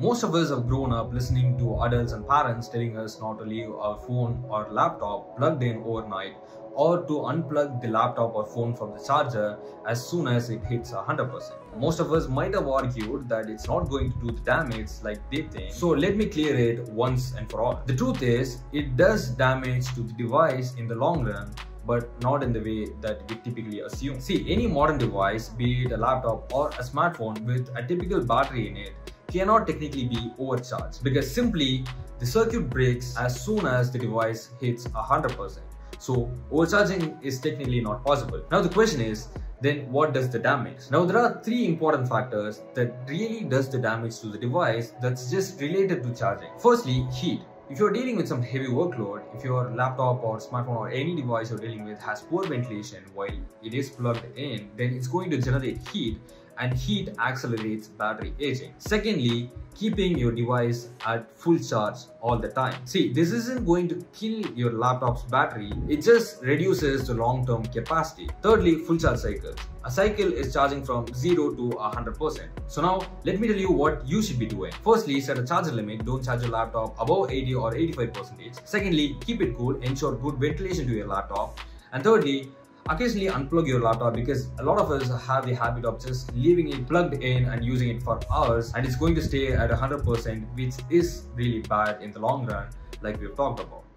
most of us have grown up listening to adults and parents telling us not to leave our phone or laptop plugged in overnight or to unplug the laptop or phone from the charger as soon as it hits 100%. Most of us might have argued that it's not going to do the damage like they think. So let me clear it once and for all. The truth is, it does damage to the device in the long run but not in the way that we typically assume. See, any modern device, be it a laptop or a smartphone with a typical battery in it, cannot technically be overcharged because simply the circuit breaks as soon as the device hits 100%. So overcharging is technically not possible. Now the question is, then what does the damage? Now there are three important factors that really does the damage to the device that's just related to charging. Firstly, heat. If you're dealing with some heavy workload, if your laptop or smartphone or any device you're dealing with has poor ventilation while it is plugged in, then it's going to generate heat and heat accelerates battery aging. Secondly, keeping your device at full charge all the time. See, this isn't going to kill your laptop's battery, it just reduces the long-term capacity. Thirdly, full charge cycles. A cycle is charging from 0 to 100%. So now, let me tell you what you should be doing. Firstly, set a charger limit, don't charge your laptop above 80 or 85%. Secondly, keep it cool, ensure good ventilation to your laptop. And thirdly, occasionally unplug your laptop because a lot of us have the habit of just leaving it plugged in and using it for hours and it's going to stay at 100% which is really bad in the long run like we've talked about.